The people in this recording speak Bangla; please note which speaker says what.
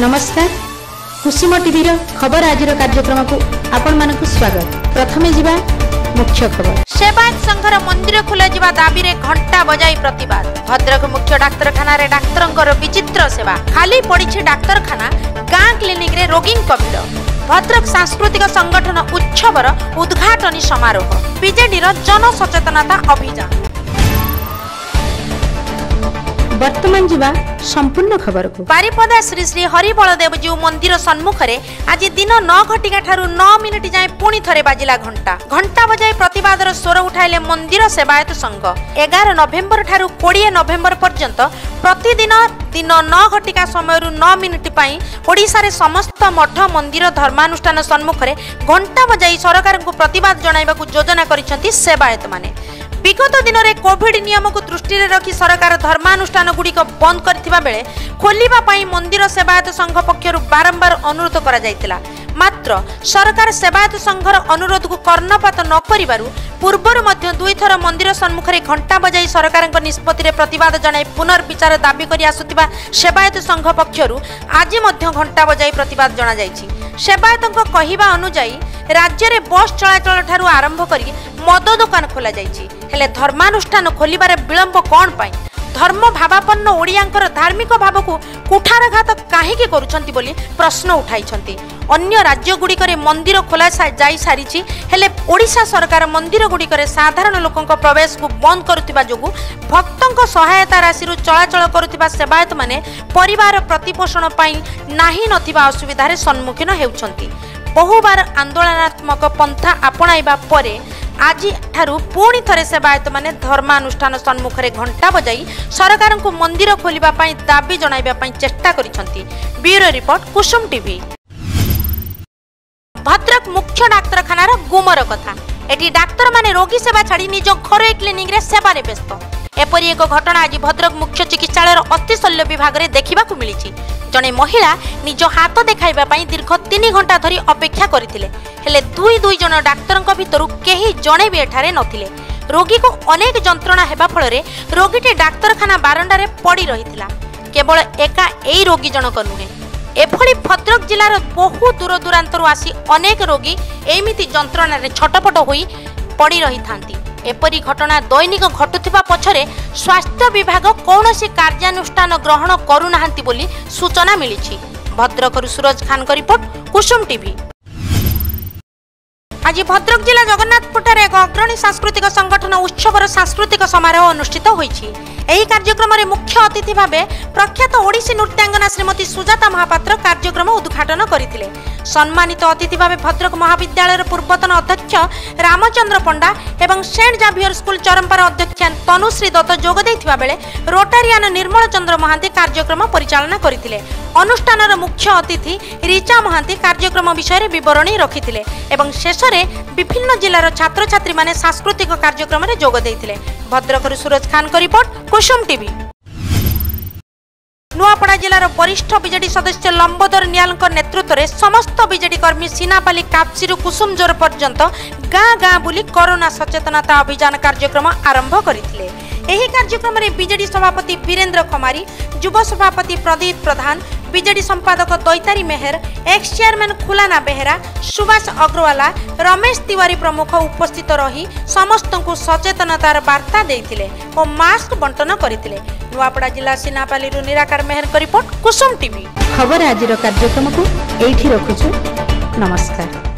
Speaker 1: ନମସ୍କାର କୁସୁମ ଟିଭିର ଖବର ଆଜିର କାର୍ଯ୍ୟକ୍ରମକୁ ଆପଣମାନଙ୍କୁ ସ୍ୱାଗତ ପ୍ରଥମେ ଯିବା ମୁଖ୍ୟ ଖବର
Speaker 2: ସେବାୟତ ସଂଘର ମନ୍ଦିର ଖୋଲାଯିବା ଦାବିରେ ଘଣ୍ଟା ବଜାଇ ପ୍ରତିବାଦ ଭଦ୍ରକ ମୁଖ୍ୟ ଡାକ୍ତରଖାନାରେ ଡାକ୍ତରଙ୍କର ବିଚିତ୍ର ସେବା ଖାଲି ପଡିଛି ଡାକ୍ତରଖାନା ଗାଁ କ୍ଲିନିକରେ ରୋଗୀଙ୍କ ଭିଡ ଭଦ୍ରକ ସାଂସ୍କୃତିକ ସଂଗଠନ ଉତ୍ସବର ଉଦ୍ଘାଟନୀ ସମାରୋହ ବିଜେଡିର ଜନସଚେତନତା ଅଭିଯାନ
Speaker 1: বর্তমান যা সম্পূর্ণ খবর
Speaker 2: বারিপদা শ্রী শ্রী হরিবলদেবজীউ মন্দির সম্মুখে আজ দিন ন ঘটিকা ঠার ন মিনিট যায় পুঁ থরে বাজিলা ঘণ্টা ঘণ্টা বজায় প্রতবাদর স্বর উঠাইলে মন্দির সেবায়ত সংঘ এগার নভেম্বর ঠার কোড়িয়ে নভেম্বর পর্যন্ত প্রতিদিন দিন ন ঘটিকা সময় ন মিনিট পাই ওড়িশার সমস্ত মঠ মন্দির ধর্মানুষ্ঠান সম্মুখে ঘণ্টা বজাই সরকার প্রতবাদ জনাইবা যোজনা করেছেন সেবায়ত মানে ବିଗତ ଦିନରେ କୋଭିଡ ନିୟମକୁ ଦୃଷ୍ଟିରେ ରଖି ସରକାର ଧର୍ମାନୁଷ୍ଠାନଗୁଡ଼ିକ ବନ୍ଦ କରିଥିବା ବେଳେ ଖୋଲିବା ପାଇଁ ମନ୍ଦିର ସେବାୟତ ସଂଘ ପକ୍ଷରୁ ବାରମ୍ବାର ଅନୁରୋଧ କରାଯାଇଥିଲା মাত্র সরকার সেবায়ত সংঘর অনুরোধକୁ কর্ণপাত ନ କରିବାରୁ ପୂର୍ବରୁ ମଧ୍ୟ ଦୁଇଥର ମନ୍ଦିର ସମ୍ମୁଖରେ ଘଣ୍ଟା ବଜାଇ ସରକାରଙ୍କ ନିଷ୍ପତ୍ତିରେ ପ୍ରତିବାଦ ଜଣାଇ ପୁନର୍ବିଚାର ଦାବି କରି ଆସୁଥିବା ସେବାୟତ ସଂଘ ପକ୍ଷରୁ ଆଜି ମଧ୍ୟ ଘଣ୍ଟା ବଜାଇ ପ୍ରତିବାଦ ଜଣାଯାଇଛି ସେବାୟତଙ୍କ କହିବା ଅନୁଯାୟୀ ରାଜ୍ୟରେ ବସ୍ ଚଳାଚଳ ଠାରୁ ଆରମ୍ଭ କରି ମଦ ଦୋକାନ ଖୋଲାଯାଇଛି ହେଲେ ଧର୍ମାନୁଷ୍ଠାନ ଖୋଲିବାରେ ବିଳମ୍ବ କ'ଣ ପାଇଁ ধর্ম ভাবাপন্ন ওড়িয়াঙ্কর ধার্মিক ভাবকু কুঠারঘাত কাহিকি করুছেন বলে প্রশ্ন উঠাইছেন অন্য রাজ্যগুড়িকরে মন্দির খোলা যাই সারিছি হলে ওড়িশা সরকার মন্দিরগুড়িকরে সাধারণ লোকঙ্ প্রবেশকু বন্ধ করুথিবা যোগু ভক্তঙ্ক সহায়তা রাশিরু চলাচল করুথিবা সেবায়ত মানে পরিবার প্রতিপোষণ পাই নাহি নথিবা অসুবিধার সম্মুখীন হেউছন্তি বহুবার আন্দোলনাত্মক পন্থা আপনাইবা পরে ଆଜିଠାରୁ ପୁଣି ଥରେ ସେବାୟତମାନେ ଧର୍ମାନୁଷ୍ଠାନ ସମ୍ମୁଖରେ ଘଣ୍ଟା ବଜାଇ ସରକାରଙ୍କୁ ମନ୍ଦିର ଖୋଲିବା ପାଇଁ ଦାବି ଜଣାଇବା ପାଇଁ ଚେଷ୍ଟା କରିଛନ୍ତି bureau report Kusum TV Bhadrak ମୁଖ୍ୟ ଡାକ୍ତରଖାନାର ଗୁମର କଥା ଏଠି ଡାକ୍ତରମାନେ ରୋଗୀ ସେବା ଛାଡ଼ି ନିଜ ଘରୋଇ କ୍ଲିନିକରେ ସେବାରେ ବ୍ୟସ୍ତ এপরি এক ঘটনা আজ ভদ্রক মুখ্য চিকিৎসালয়ের অতিশল্য বিভাগের দেখা মিছে জনে মহিলা নিজ হাত দেখাইবা দীর্ঘ তিন ঘণ্টা ধর অপেক্ষা করে হলে দুই দুই জন ডাক্তর ভিতর কে জনে বি এখানে নথিলে রোগীকে অনেক যন্ত্রণা হওয়া ফলরে রোগীটি ডাক্তারখানা বারণ্ডার পড়ি রয়েছে কেবল একা এই রোগী জনক নুহে এভাবে ভদ্রক জেলার বহু দূর দূরান্তর আসি অনেক রোগী এইমিতি যন্ত্রণার ছটপট হয়ে পড়ি রয়ে থাকে ଏପରି ଘଟଣା ଦୈନିକ ଘଟୁଥିବା ପଛରେ ସ୍ୱାସ୍ଥ୍ୟ ବିଭାଗ କୌଣସି କାର୍ଯ୍ୟାନୁଷ୍ଠାନ ଗ୍ରହଣ କରୁନାହାନ୍ତି ବୋଲି ସୂଚନା ମିଳିଛି ଭଦ୍ରକରୁ ସୁରଜ ଖାନଙ୍କ ରିପୋର୍ଟ କୁସୁମ ଟିଭି ଆଜି ଭଦ୍ରକ ଜିଲ୍ଲା ଜଗନ୍ନାଥପୁରଠାରେ ଏକ ଅଗ୍ରଣୀ ସାଂସ୍କୃତିକ ସଂଗଠନ ଉତ୍ସବର ସାଂସ୍କୃତିକ ସମାରୋହ ଅନୁଷ୍ଠିତ ହୋଇଛି ଏହି କାର୍ଯ୍ୟକ୍ରମରେ ମୁଖ୍ୟ ଅତିଥି ଭାବେ প্রখ্যাত ওড়শী নৃত্যাঙ্গনা শ্রীমতী সুজাতা মহাপাত্র কার্যক্রম উদ্ঘাটন করে সম্মানিত অতিথি ভাবে ভদ্রক মহাবিদ্যালয়ের পূর্বতন অধ্যক্ষ রামচন্দ্র পণ্ডা এবং সেন্ট জাভিয়র স্কুল চরম্পার অধ্যক্ষা তনুশ্রী দত্ত যোগ দেওয়া বেড়ে রোটারিয়ান নির্মল চন্দ্র মহান্তি কার্যক্রম পরিচালনা করে অনুষ্ঠানের মুখ্য অতিথি রিচা মহান্তি কার্যক্রম বিষয়ে বিবরণী রখিলে এবং শেষে বিভিন্ন জেলার ছাত্রছাত্রী মানে সাংস্কৃতিক কার্যক্রমে যোগ দিয়ে ভদ্রকর Suraj Khan report Kusum TV Bye. Kendrapara জেলার বরিষ্ঠ বিজেডি সদস্য লম্বোদর নিয়ালঙ্ নেতৃত্বে সমস্ত বিজেডি কর্মী সিনাপালি কাপসিরু কুসুমজোর পর্যন্ত গাঁ গাঁ বুলি করোনা সচেতনতা অভিযান কার্যক্রম আরম্ভ করে এই কার্যক্রমে বিজেডি সভাপতি বীরেন্দ্র খমারি যুব সভাপতি প্রদীপ প্রধান বিজেডি সম্পাদক দৈতারী মেহের এক্স চেয়ারম্যান খুলানা বেহেরা সুভাষ অগ্রওয়ালা রমেশ তিওয়ারি প্রমুখ উপস্থিত রহি সমস্ত সচেতনতার বার্তা দিয়ে ও মাস্ক বণ্টন করে নয়াপড়া জেলা সিনাপালি নিরাকার মেহের ଏକ ରିପୋର୍ଟ କୁସୁମ ଟିଭି
Speaker 1: ଖବର ଆଜିର କାର୍ଯ୍ୟକ୍ରମକୁ ଏଇଠି ରଖୁଛୁ ନମସ୍କାର